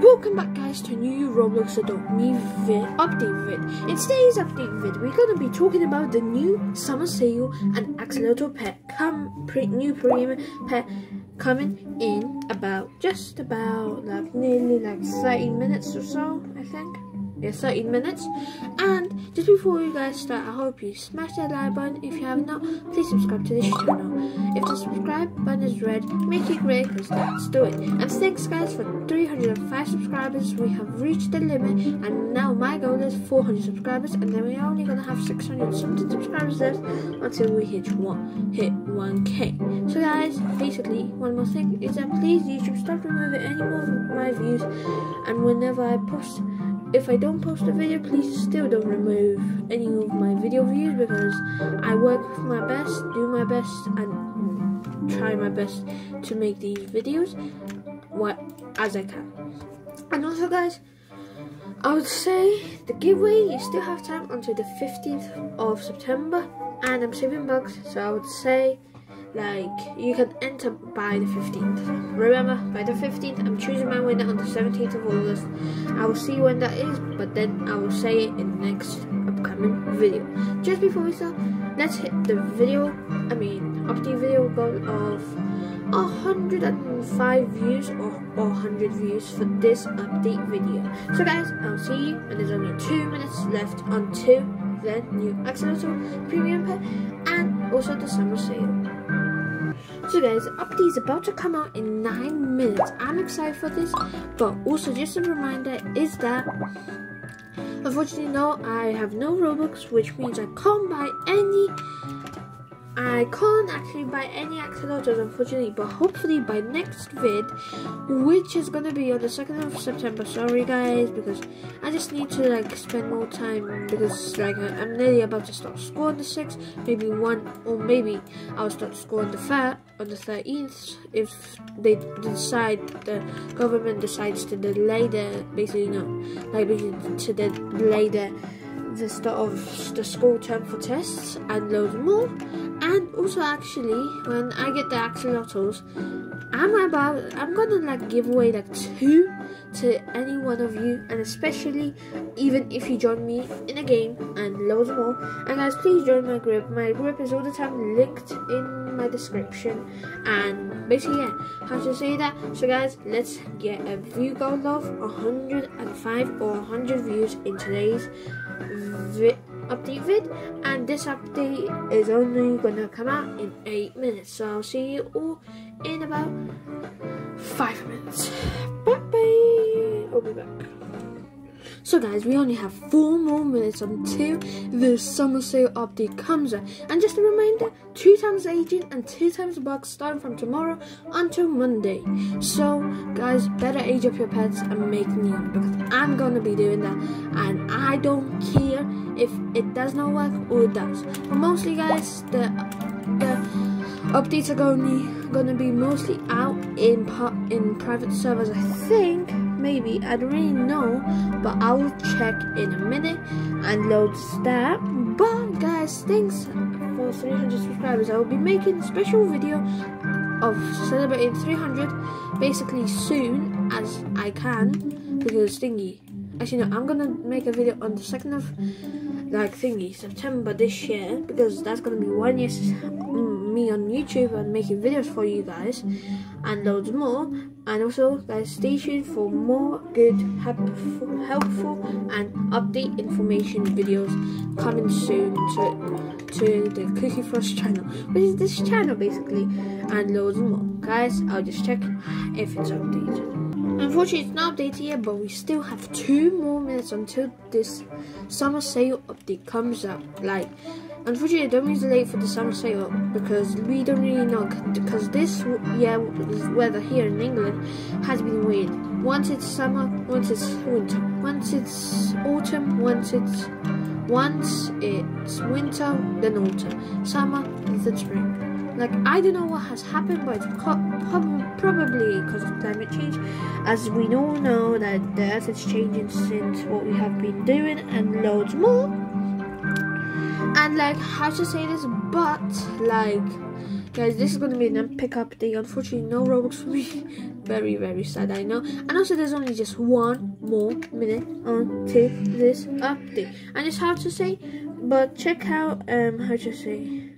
Welcome back guys to new Roblox Adopt Me vid update vid. In today's update vid, we're gonna be talking about the new summer sale and axolotl pet come pre new premium pet coming in about just about like nearly like 30 minutes or so, I think yeah, 13 minutes. And just before you guys start, I hope you smash that like button. If you have not, please subscribe to this channel. If the subscribe button is red, make it red because let's do it. And thanks guys for 305 subscribers. We have reached the limit and now my goal is 400 subscribers and then we're only gonna have 600 something subscribers left until we hit one hit 1k. So guys, basically one more thing is that please YouTube stop removing any more of my views and whenever I post if I don't post a video, please still don't remove any of my video views because I work with my best, do my best, and try my best to make these videos what as I can. And also, guys, I would say the giveaway you still have time until the 15th of September, and I'm saving bucks, so I would say like you can enter by the 15th remember by the 15th i'm choosing my winner on the 17th of august. I will see when that is but then i will say it in the next upcoming video. Just before we start let's hit the video i mean update video goal of 105 views or, or 100 views for this update video. So guys i'll see you and there's only two minutes left until the new Axolotl premium pet and also the summer sale so guys, update is about to come out in 9 minutes. I'm excited for this, but also just a reminder is that unfortunately no, I have no Robux, which means I can't buy any I can't actually buy any axolotls unfortunately, but hopefully by next vid, which is gonna be on the 2nd of September, sorry guys, because I just need to like spend more time, because like I'm nearly about to start school the 6th, maybe one, or maybe I'll start school on the 3rd, on the 13th, if they decide, the government decides to delay the, basically, know, like basically to delay the the start of the school term for tests and loads more. And also actually when I get the axolotls, I'm about I'm gonna like give away like two to any one of you and especially even if you join me in a game and loads more. And guys please join my group. My group is all the time linked in my description. And basically yeah how to say that? So guys let's get a view goal of 105 or 100 views in today's vi update vid. And this update is only gonna come out in 8 minutes. So I'll see you all in about 5 minutes. Bye I'll be back so guys, we only have four more minutes until the summer sale update comes out. And just a reminder, two times agent and two times bucks starting from tomorrow until Monday. So guys, better age up your pets and make new because I'm gonna be doing that. And I don't care if it does not work or it does. But mostly guys, the the updates are gonna gonna be mostly out in in private servers. I think maybe I don't really know, but I will check in a minute and load that. But guys, thanks for 300 subscribers. I will be making a special video of celebrating 300 basically soon as I can because thingy. Actually, no, I'm gonna make a video on the second of like thingy September this year because that's gonna be one year me on YouTube and making videos for you guys and loads more and also guys stay tuned for more good helpful, helpful and update information videos coming soon to, to the Cookie Frost channel which is this channel basically and loads more. Guys I'll just check if it's updated Unfortunately, it's not updated yet, but we still have two more minutes until this summer sale update comes out. Like, unfortunately, don't mean late for the summer sale because we don't really know. Because this yeah weather here in England has been weird. Once it's summer, once it's winter, once it's autumn, once it's once it's winter, then autumn, summer, then spring. Like, I don't know what has happened, but it's probably because of climate change. As we all know that the earth is changing since what we have been doing and loads more. And like, how to say this, but like, guys, this is going to be an epic update. Unfortunately, no Robux for me. very, very sad, I know. And also, there's only just one more minute until this update. And it's hard to say, but check out, um, how to say,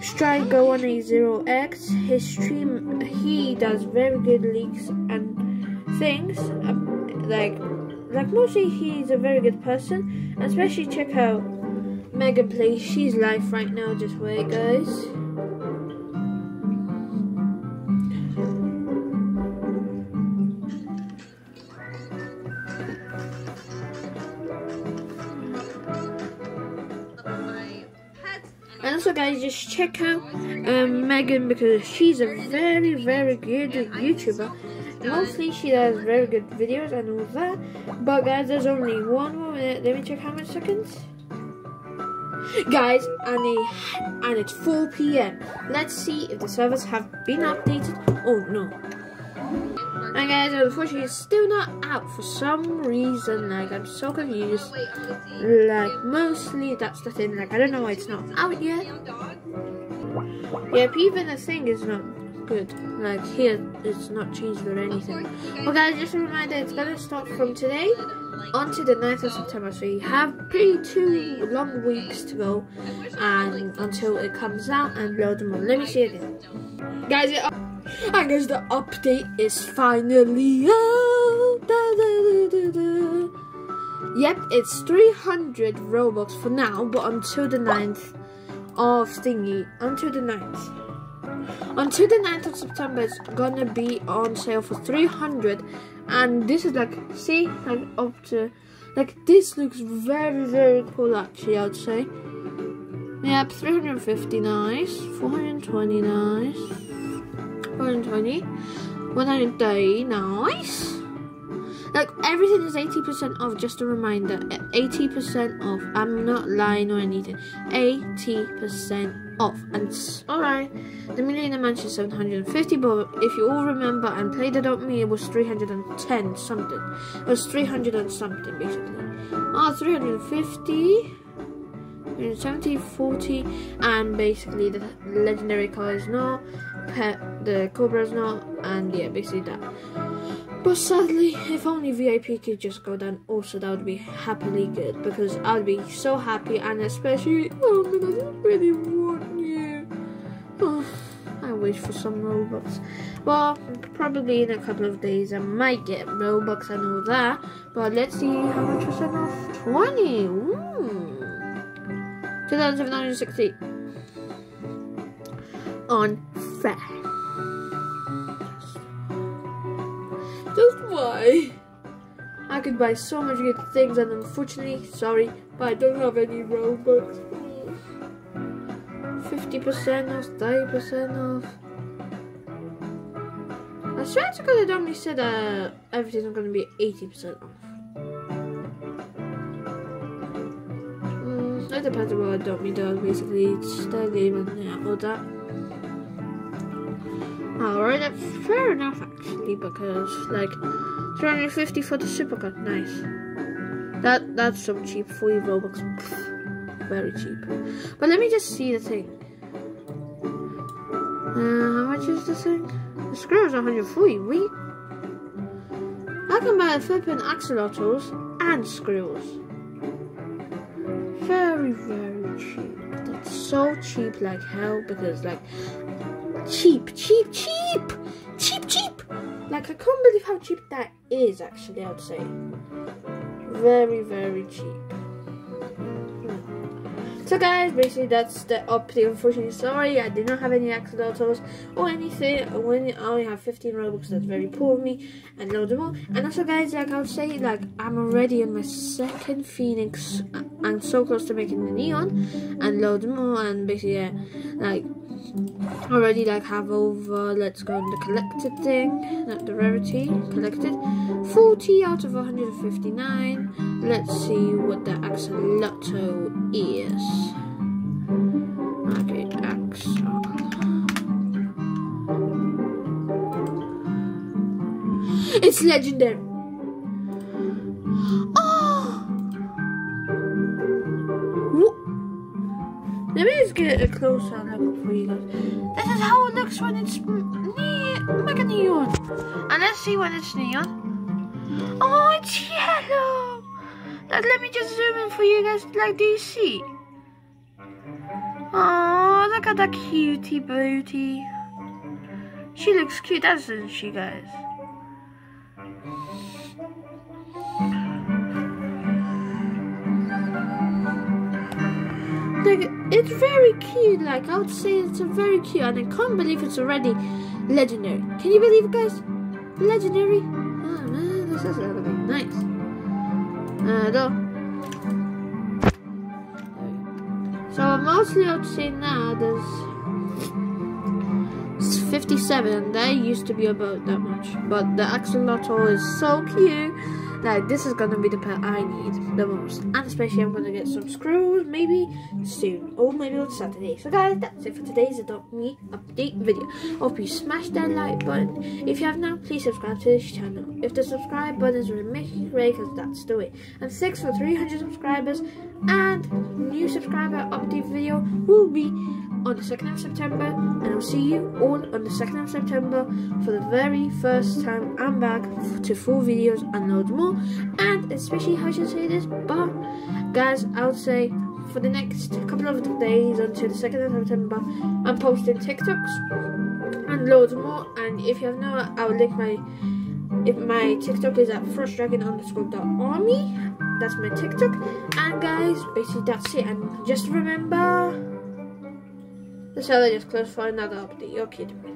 Strigo 180X. His stream, he does very good leaks and things. Um, like, like mostly he's a very good person. Especially check out Megan Play. She's live right now. Just wait, guys. Also guys, just check out um, Megan because she's a very, very good YouTuber. Mostly she does very good videos and all that. But guys, there's only one more minute. Let me check how many seconds. Guys, and, it, and it's 4 p.m. Let's see if the servers have been updated or no. And guys, unfortunately, it's still not out for some reason. Like, I'm so confused. Like, mostly that's the thing. Like, I don't know why it's not out yet. Yep, even the thing is not good. Like, here, it's not changed or anything. Well, guys, just a reminder, it's gonna start from today onto the 9th of September. So you have pretty two long weeks to go and until it comes out and load them on. Let me see again. Guys, I guess the update is finally out. Yep, it's 300 Robux for now, but until the 9th of thingy, until the 9th. Until the 9th of September, it's gonna be on sale for 300. And this is like, see, like up to, like this looks very, very cool actually, I'd say. Yep, 350 nice, 420 nice. 120 130 nice. Like everything is 80% off just a reminder. 80% off. I'm not lying or anything. 80% off. And alright. The millionaire mansion 750 but if you all remember and played it on me it was 310 something. It was 300 and something basically. Ah, oh 350 70 40 and basically the legendary car is not pet the cobra's not and yeah basically that. But sadly if only vip could just go down also that would be happily good because i'd be so happy and especially oh man i just really want you. Oh, i wish for some robux. Well probably in a couple of days i might get robux and all that but let's see how much I sent off. 20 Ooh. 2760 on fair. Why? I could buy so much good things and unfortunately, sorry, but I don't have any Robux. 50% off, 30% off. I swear to God, I only said that everything's going to be 80% off. Mm, it depends on what Adopt does, basically. It's the game and all that. Alright, that's fair enough actually, because like 350 for the supercut, nice. That that's some cheap 40 Robux. Very cheap. But let me just see the thing. Uh, how much is the thing? The screw is 140, we I can buy flipping axolotls and screws very very cheap that's so cheap like hell because like cheap cheap cheap! Cheap cheap! Like i can't believe how cheap that is actually i'd say. Very very cheap so guys, basically that's the update. Unfortunately, sorry, I did not have any axolotls or anything. When I only have 15 Robux, that's very poor of me. And loads more. And also guys, like I would say, like I'm already on my second Phoenix. Uh, I'm so close to making the Neon. And loads more. And basically, yeah, like already like have over let's go on the collected thing not the rarity collected 40 out of 159 let's see what the axolotl is okay axol it's legendary Oh Let me just get a closer look for you guys. This is how it looks when it's Oh neon. And let's see when it's neon. Oh, it's yellow. Let me just zoom in for you guys. Like, do you see? Oh, look at that cutie booty. She looks cute, doesn't she, guys? Like, it's very cute. Like, I would say it's a very cute, and I can't believe it's already legendary. Can you believe it, guys? Legendary? Oh man, this is be nice. Uh, though. So mostly I would say now there's 57. They used to be about that much, but the axolotl is so cute. Like this is gonna be the pet I need the most, and especially I'm gonna get some screws maybe soon, or maybe on Saturday. So guys, that's it for today's Adopt Me update video. Hope you smash that like button. If you have not, please subscribe to this channel. If the subscribe button is really making great, because that's the way. And six for 300 subscribers, and new subscriber update video will be on the 2nd of September and I'll see you all on the 2nd of September for the very first time I'm back to full videos and loads more. And especially how should I say this? But guys I'll say for the next couple of days until the 2nd of September I'm posting TikToks and loads more. And if you have not I'll link my if my TikTok is at frostdragon underscore dot army that's my TikTok. And guys basically that's it. And just remember the seller just closed for another update. You're kidding me.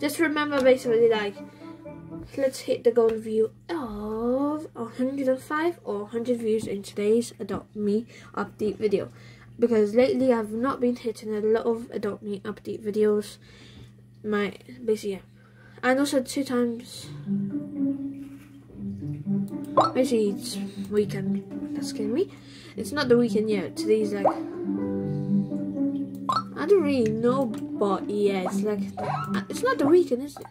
Just remember basically like let's hit the goal view of 105 or 100 views in today's Adopt Me update video. Because lately I've not been hitting a lot of Adopt Me update videos. My basically yeah. And also two times basically it's weekend. That's kidding me. It's not the weekend yet. Today's like don't really know, but yeah, it's like, uh, it's not the weekend, is it?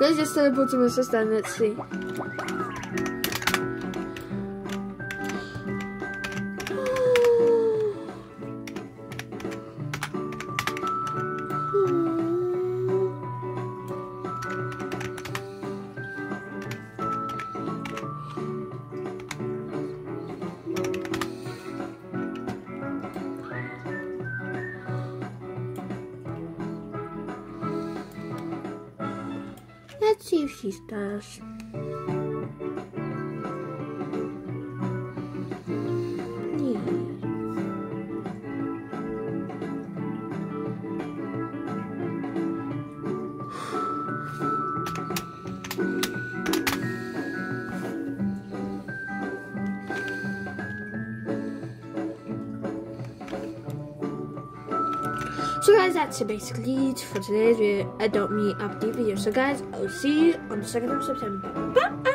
Let's just teleport to my sister and let's see. See if she does. So guys, that's it basically for today's Adopt Me update video. So guys, I'll see you on the 2nd of September. Bye!